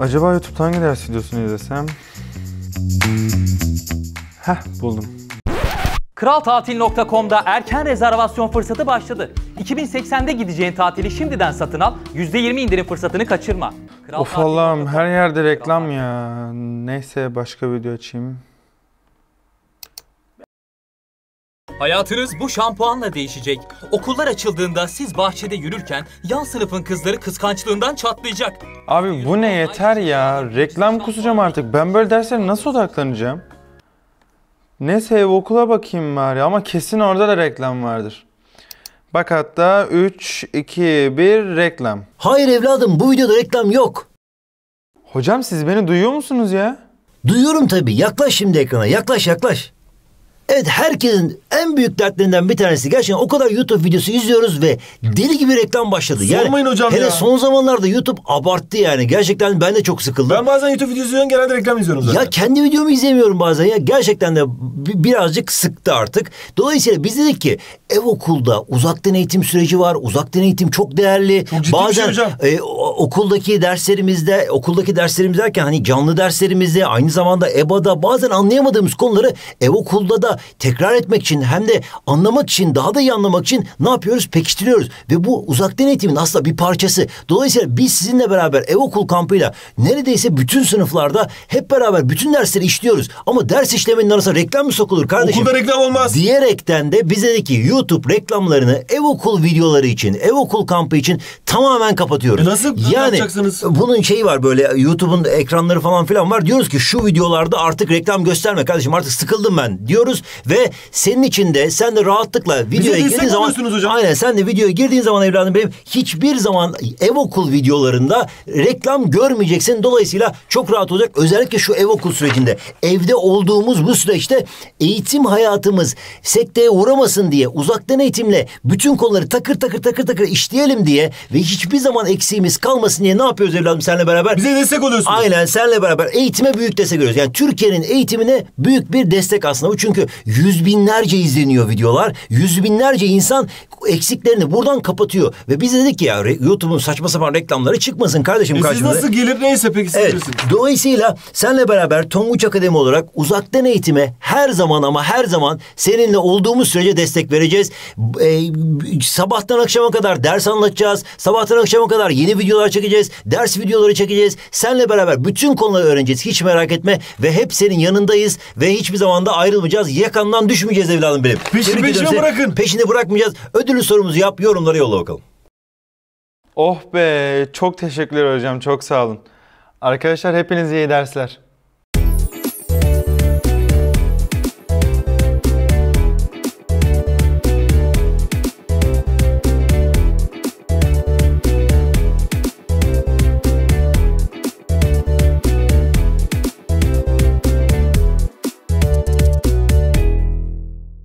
Acaba YouTube'da hangi ders videosunu izlesem? Heh buldum. Kraltatil.com'da erken rezervasyon fırsatı başladı. 2080'de gideceğin tatili şimdiden satın al, %20 indirim fırsatını kaçırma. Of Allah'ım her yerde reklam ya. Neyse başka video açayım. Hayatınız bu şampuanla değişecek. Okullar açıldığında siz bahçede yürürken yan sınıfın kızları kıskançlığından çatlayacak. Abi bu ne yeter ya. Reklam kusacağım artık. Ben böyle derslere nasıl odaklanacağım? Neyse ev okula bakayım bari ama kesin orada da reklam vardır. Bak hatta 3, 2, 1 reklam. Hayır evladım bu videoda reklam yok. Hocam siz beni duyuyor musunuz ya? Duyuyorum tabii. Yaklaş şimdi ekrana. Yaklaş yaklaş. Evet herkesin en büyük dertlerinden bir tanesi gerçekten o kadar YouTube videosu izliyoruz ve deli gibi reklam başladı. Yani Sormayın hocam hele ya. son zamanlarda YouTube abarttı yani. Gerçekten ben de çok sıkıldım. Ben bazen YouTube videosu izliyorum genelde reklam izliyorum zaten. Ya kendi videomu izlemiyorum bazen ya. Gerçekten de bi- birazcık sıktı artık. Dolayısıyla biz dedik ki ev okulda uzaktan eğitim süreci var. Uzaktan eğitim çok değerli. Çok şey bazen hocam. e, okuldaki derslerimizde, okuldaki derslerimiz derken hani canlı derslerimizde aynı zamanda EBA'da bazen anlayamadığımız konuları ev okulda da tekrar etmek için hem de anlamak için daha da iyi anlamak için ne yapıyoruz? Pekiştiriyoruz. Ve bu uzaktan eğitimin aslında bir parçası. Dolayısıyla biz sizinle beraber ev okul kampıyla neredeyse bütün sınıflarda hep beraber bütün dersleri işliyoruz. Ama ders işlemenin arasına reklam mı sokulur kardeşim? Okulda reklam olmaz. Diyerekten de bize dedi ki YouTube reklamlarını ev okul videoları için, ev okul kampı için tamamen kapatıyoruz. E nasıl yani yapacaksınız? bunun şeyi var böyle YouTube'un ekranları falan filan var. Diyoruz ki şu videolarda artık reklam gösterme kardeşim artık sıkıldım ben diyoruz ve senin için de sen de rahatlıkla videoya girdiğin zaman hocam. aynen sen de videoya girdiğin zaman evladım benim hiçbir zaman ev okul videolarında reklam görmeyeceksin. Dolayısıyla çok rahat olacak. Özellikle şu ev okul sürecinde evde olduğumuz bu süreçte eğitim hayatımız sekteye uğramasın diye uzaktan eğitimle bütün konuları takır takır takır takır işleyelim diye ve hiçbir zaman eksiğimiz kalmasın diye ne yapıyoruz evladım seninle beraber? Bize destek oluyorsunuz. Aynen senle beraber eğitime büyük destek veriyoruz. Yani Türkiye'nin eğitimine büyük bir destek aslında bu. Çünkü yüz binlerce izleniyor videolar. Yüz binlerce insan eksiklerini buradan kapatıyor. Ve biz dedik ki ya YouTube'un saçma sapan reklamları çıkmasın kardeşim E siz karşımıza. nasıl gelir neyse peki siz Evet. bilirsiniz. Dolayısıyla senle beraber Tonguç Akademi olarak uzaktan eğitime her zaman ama her zaman seninle olduğumuz sürece destek vereceğiz. Ee, sabahtan akşama kadar ders anlatacağız. Sabahtan akşama kadar yeni videolar çekeceğiz. Ders videoları çekeceğiz. Senle beraber bütün konuları öğreneceğiz. Hiç merak etme ve hep senin yanındayız ve hiçbir zaman da ayrılmayacağız. Yakandan düşmeyeceğiz evladım benim. Peşini peşine bırakın. Peşini bırakmayacağız. Ödülü sorumuzu yap, yorumları yolla bakalım. Oh be çok teşekkürler hocam çok sağ olun. Arkadaşlar hepinize iyi dersler.